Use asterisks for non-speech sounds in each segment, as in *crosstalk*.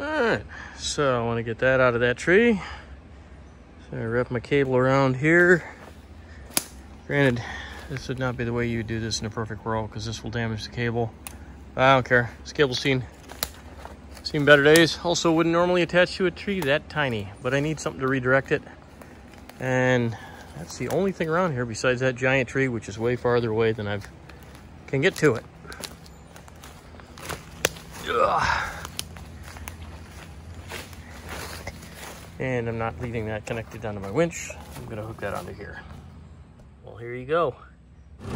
All right, so I want to get that out of that tree. So I wrap my cable around here. Granted, this would not be the way you would do this in a perfect world because this will damage the cable. I don't care. This cable's seen seen better days. Also wouldn't normally attach to a tree that tiny, but I need something to redirect it. And that's the only thing around here besides that giant tree, which is way farther away than I can get to it. Ugh. And I'm not leaving that connected down to my winch. I'm gonna hook that onto here. Well, here you go. All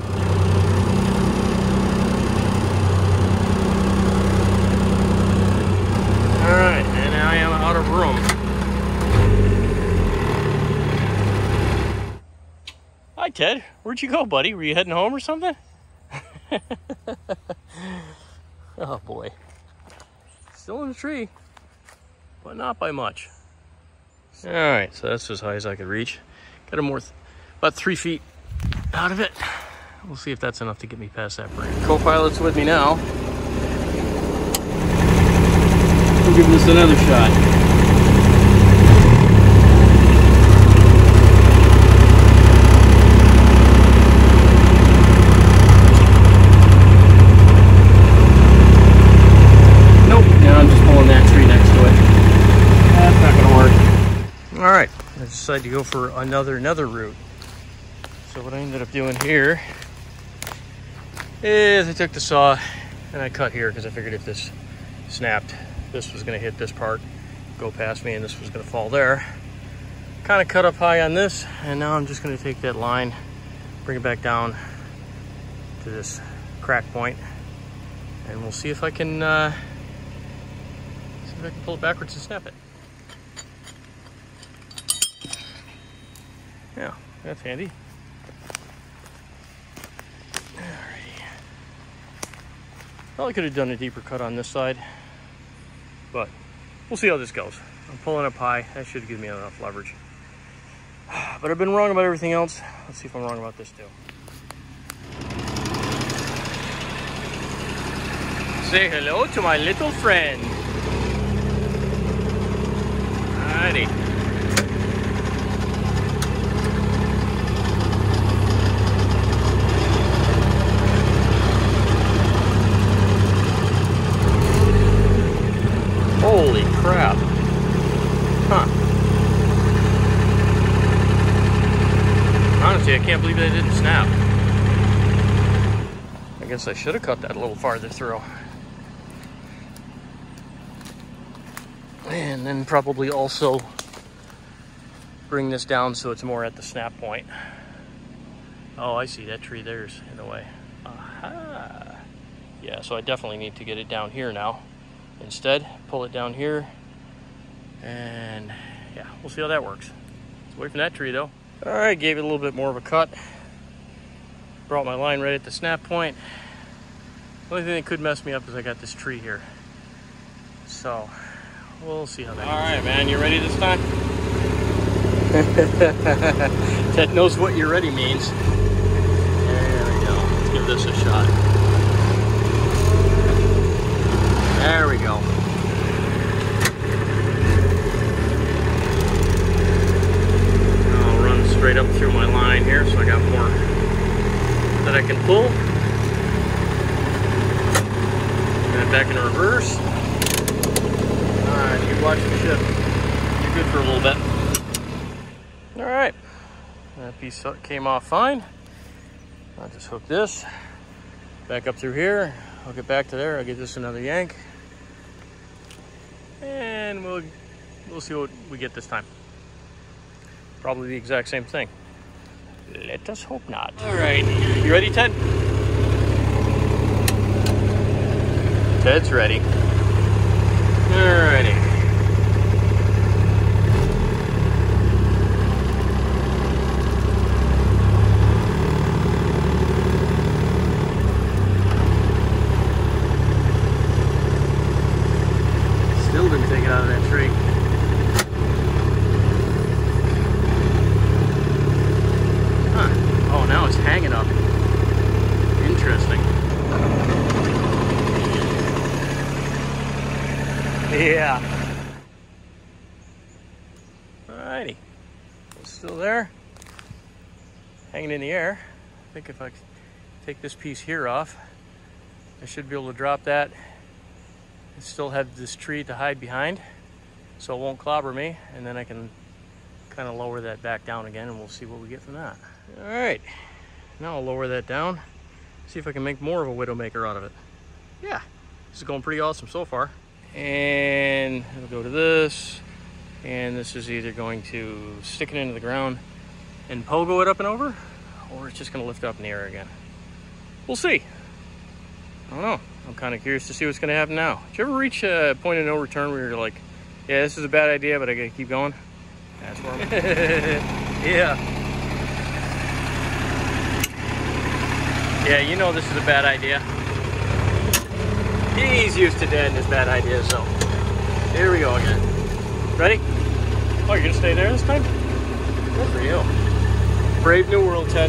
right, and I am out of room. Hi, Ted. Where'd you go, buddy? Were you heading home or something? *laughs* oh, boy. Still in the tree, but not by much. All right, so that's as high as I could reach. Got a more, th about three feet out of it. We'll see if that's enough to get me past that break. Co-pilot's with me now. We'll give this another shot. Nope, now I'm just pulling that tree next to it. That's not gonna work. All right, I to go for another another route. So what I ended up doing here is I took the saw and I cut here because I figured if this snapped, this was gonna hit this part, go past me, and this was gonna fall there. Kind of cut up high on this, and now I'm just gonna take that line, bring it back down to this crack point, and we'll see if I can uh, see if I can pull it backwards and snap it. Yeah, that's handy. Well, I could have done a deeper cut on this side, but we'll see how this goes. I'm pulling up high. That should give me enough leverage. *sighs* But I've been wrong about everything else. Let's see if I'm wrong about this too. Say hello to my little friend. Alrighty. Holy crap. Huh. Honestly, I can't believe it didn't snap. I guess I should have cut that a little farther through. And then probably also bring this down so it's more at the snap point. Oh, I see that tree there's in the way. Aha. Yeah, so I definitely need to get it down here now. Instead, pull it down here. And yeah, we'll see how that works. Let's wait for that tree though. All right, gave it a little bit more of a cut. Brought my line right at the snap point. The Only thing that could mess me up is I got this tree here. So, we'll see how that All right, man, you ready this time? *laughs* Ted knows what you're ready means. There we go. Let's give this a shot. There we go. I'll run straight up through my line here so I got more that I can pull. And back in reverse. Alright, you watch the ship. You're good for a little bit. Alright. That piece came off fine. I'll just hook this back up through here. I'll get back to there. I'll give this another yank. And we'll we'll see what we get this time. Probably the exact same thing. Let us hope not. All right, you ready, Ted? Ted's ready. Alrighty. Still didn't take it out of that tree. Huh. Oh, now it's hanging up. Interesting. Yeah. Alrighty. It's still there. Hanging in the air. I think if I take this piece here off, I should be able to drop that and still have this tree to hide behind so it won't clobber me and then I can kind of lower that back down again and we'll see what we get from that. All right, now I'll lower that down, see if I can make more of a Widowmaker out of it. Yeah, this is going pretty awesome so far. And we'll go to this, and this is either going to stick it into the ground and pogo it up and over, or it's just gonna lift up in the air again. We'll see. I don't know. I'm kind of curious to see what's gonna happen now. Did you ever reach a point of no return where you're like, yeah, this is a bad idea, but I gotta keep going? That's where I'm *laughs* Yeah. Yeah, you know this is a bad idea. He's used to dead and his bad ideas, so here we go again. Ready? Oh, you're gonna stay there this time? Good for you. Brave new world, Ted.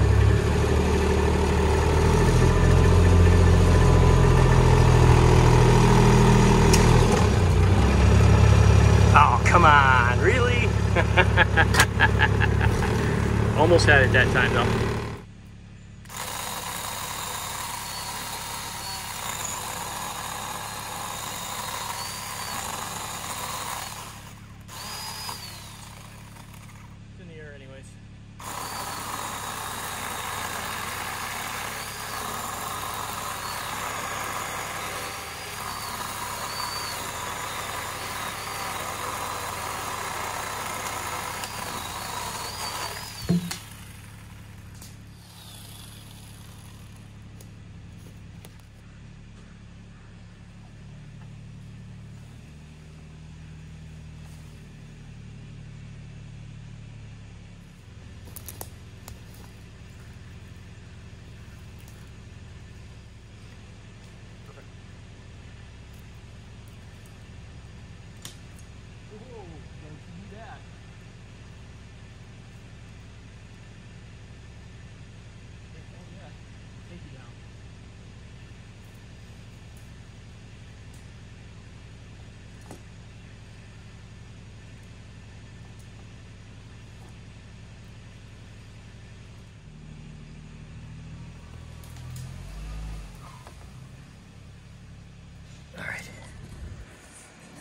Oh, come on, really? *laughs* Almost had it that time, though.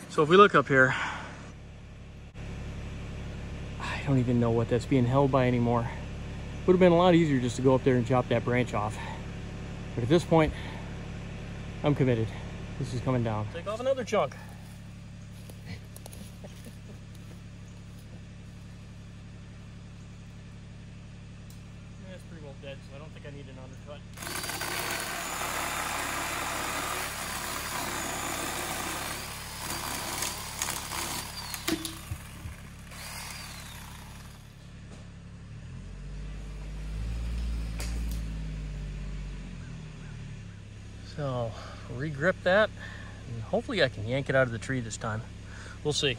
So if we look up here, I don't even know what that's being held by anymore. Would have been a lot easier just to go up there and chop that branch off. But at this point, I'm committed. This is coming down. Take off another chunk. That's pretty well dead, so I don't think I need an undercut. So regrip that and hopefully I can yank it out of the tree this time. We'll see.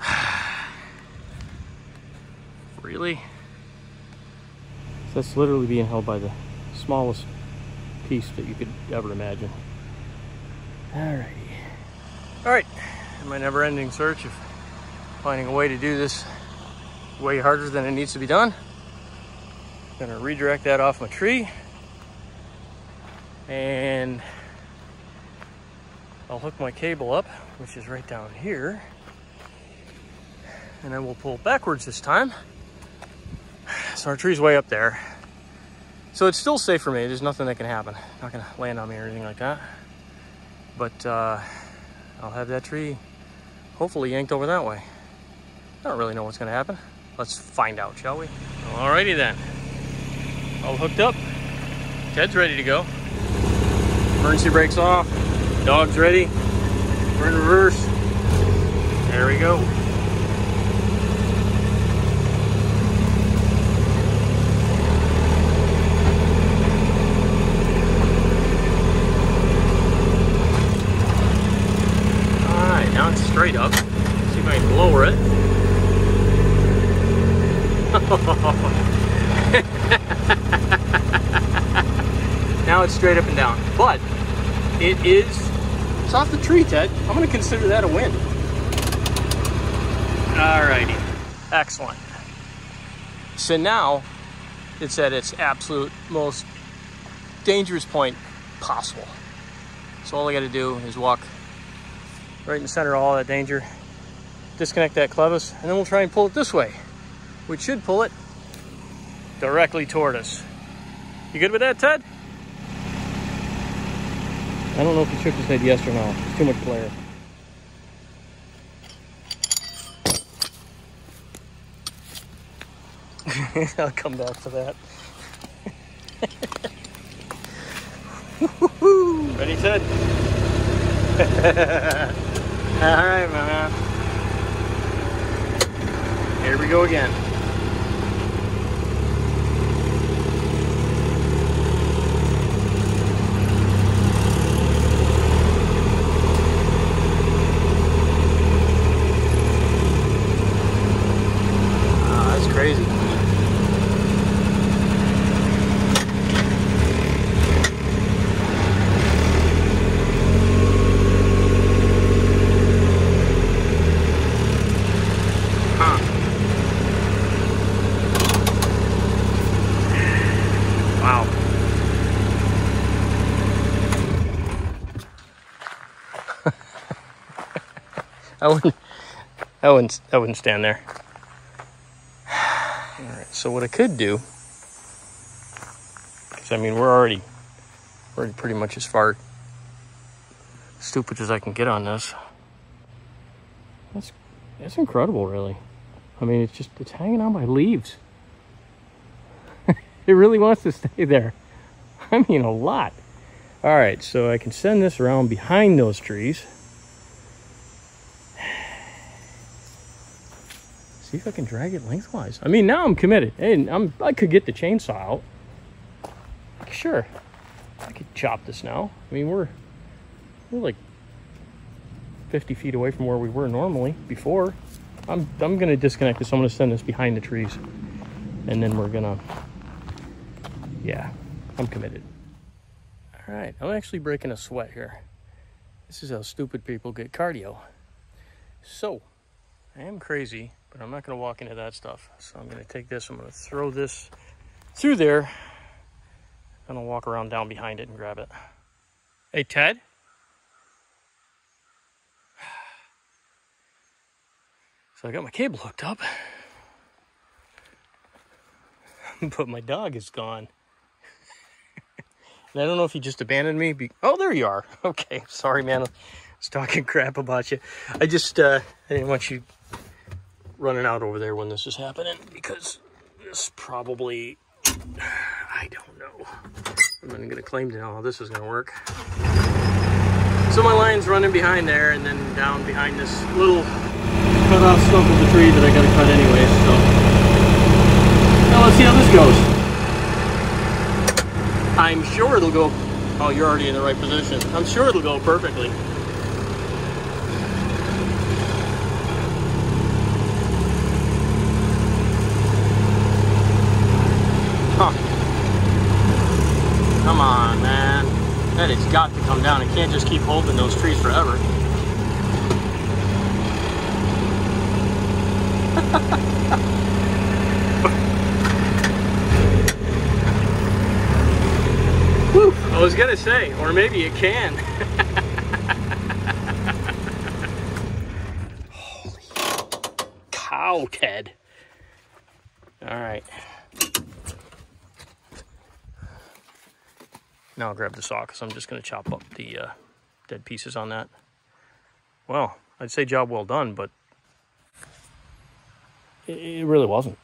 *sighs* really? That's literally being held by the smallest piece that you could ever imagine. Alrighty. Alright, in my never-ending search of finding a way to do this way harder than it needs to be done, I'm gonna redirect that off my tree and I'll hook my cable up, which is right down here, and then we'll pull backwards this time. So our tree's way up there. So it's still safe for me. There's nothing that can happen. Not gonna land on me or anything like that. But uh, I'll have that tree hopefully yanked over that way. I don't really know what's gonna happen. Let's find out, shall we? Alrighty then. All hooked up. Ted's ready to go. Emergency brakes off. Dog's ready. We're in reverse. There we go. now it's straight up. See if I can lower it. *laughs* now it's straight up and down. But it is, it's off the tree, Ted. I'm gonna consider that a win. Alrighty, excellent. So now it's at its absolute most dangerous point possible. So all I gotta do is walk right in the center of all that danger, disconnect that clevis, and then we'll try and pull it this way, which should pull it directly toward us. You good with that, Ted? I don't know if he shook his head yes or no. It's too much glare. *laughs* I'll come back to that. *laughs* Ready, Ted? *laughs* All right, my man. Here we go again. Ah, that's crazy. Huh. Wow. I wouldn't I wouldn't I wouldn't stand there. *sighs* Alright, so what I could do because I mean we're already we're already pretty much as far stupid as I can get on this. That's that's incredible really. I mean it's just it's hanging on by leaves. *laughs* it really wants to stay there. *laughs* I mean a lot. Alright, so I can send this around behind those trees. See if I can drag it lengthwise. I mean, now I'm committed. And I'm, I could get the chainsaw out. Sure. I could chop this now. I mean, we're, we're like 50 feet away from where we were normally before. I'm, I'm going to disconnect this. I'm going to send this behind the trees. And then we're going to, yeah, I'm committed. All right, I'm actually breaking a sweat here. This is how stupid people get cardio. So, I am crazy, but I'm not going to walk into that stuff. So I'm going to take this, I'm going to throw this through there. I'm going to walk around down behind it and grab it. Hey, Ted? So I got my cable hooked up. *laughs* but my dog is gone. *laughs* and I don't know if he just abandoned me. Be- oh, there you are. *laughs* Okay, sorry, man. I was talking crap about you. I just, uh, I didn't want you running out over there when this is happening because this probably, *sighs* I don't know. I'm not gonna claim to know how this is gonna work. So my line's running behind there and then down behind this little cut off stump of the tree that I gotta cut anyways, so. Now let's see how this goes. I'm sure it'll go, oh, you're already in the right position. I'm sure it'll go perfectly. Huh. Come on, man. That has got to come down. It can't just keep holding those trees forever. *laughs* I was gonna say, or maybe it can. *laughs* Holy cow, Ted. All right. Now I'll grab the saw because I'm just going to chop up the uh, dead pieces on that. Well, I'd say job well done, but it, it really wasn't.